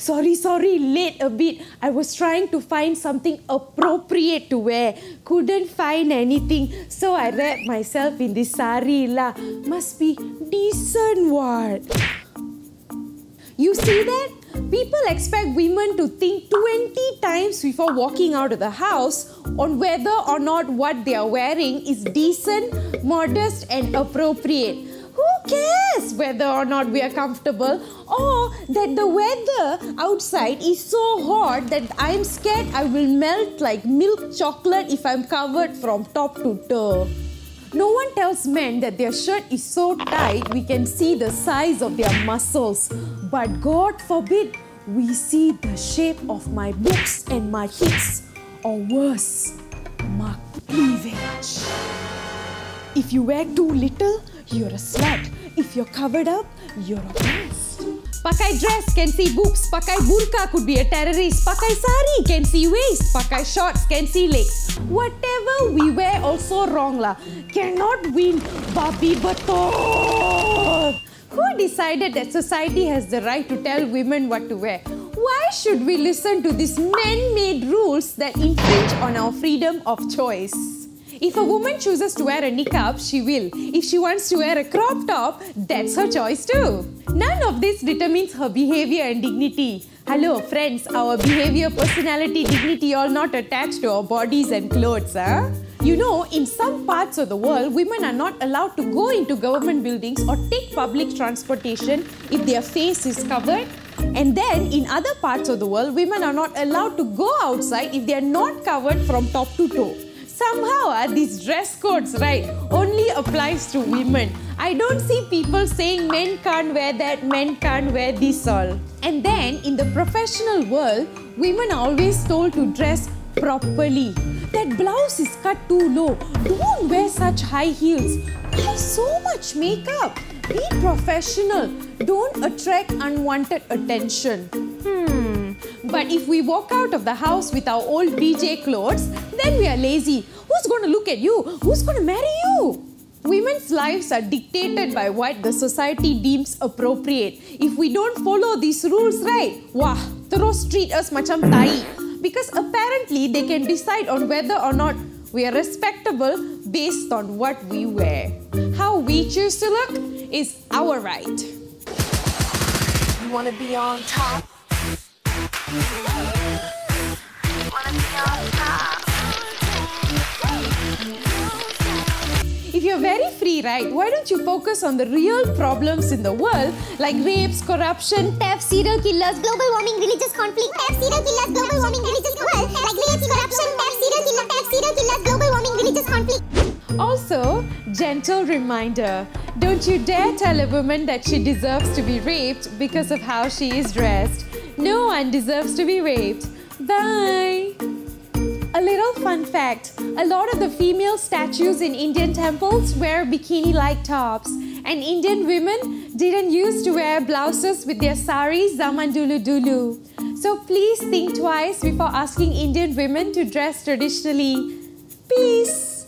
Sorry, sorry, late a bit. I was trying to find something appropriate to wear. Couldn't find anything. So I wrapped myself in this sari lah. Must be decent what? You see that? People expect women to think 20 times before walking out of the house on whether or not what they are wearing is decent, modest, and appropriate. Cares whether or not we are comfortable or that the weather outside is so hot that I'm scared I will melt like milk chocolate if I'm covered from top to toe? No one tells men that their shirt is so tight we can see the size of their muscles. But God forbid we see the shape of my boobs and my hips, or worse, my cleavage. If you wear too little, you're a slut. If you're covered up, you're a pest. Pakai dress can see boobs. Pakai burka could be a terrorist. Pakai sari can see waist. Pakai shorts can see legs. Whatever we wear also wrong lah. Cannot win babi betul. Who decided that society has the right to tell women what to wear? Why should we listen to these man-made rules that infringe on our freedom of choice? If a woman chooses to wear a niqab, she will. If she wants to wear a crop top, that's her choice too. None of this determines her behavior and dignity. Hello, friends, our behavior, personality, dignity all not attached to our bodies and clothes, huh? You know, in some parts of the world, women are not allowed to go into government buildings or take public transportation if their face is covered. And then, in other parts of the world, women are not allowed to go outside if they are not covered from top to toe somehow uh, these dress codes, right, only applies to women. I don't see people saying men can't wear that, men can't wear this all. And then in the professional world, women are always told to dress properly. That blouse is cut too low. Don't wear such high heels. Why so much makeup? Be professional. Don't attract unwanted attention. Hmm. But if we walk out of the house with our old BJ clothes, then we are lazy. Who's going to look at you? Who's going to marry you? Women's lives are dictated by what the society deems appropriate. If we don't follow these rules, right? Wah, terus treat us macam tai. Because apparently they can decide on whether or not we are respectable based on what we wear. How we choose to look is our right. You wanna be on top? Wanna be on top? You're very free, right, why don't you focus on the real problems in the world like rapes, corruption, theft, serial killers, global warming, religious conflict, theft, serial killers, global warming, religious conflict, like religious corruption, theft, serial theft, serial killers, global warming, religious conflict. Also, gentle reminder don't you dare tell a woman that she deserves to be raped because of how she is dressed. No one deserves to be raped. Bye. A little fun fact a lot of the female statues in Indian temples wear bikini like tops, and Indian women didn't used to wear blouses with their saris zaman dulu dulu. So please think twice before asking Indian women to dress traditionally. Peace.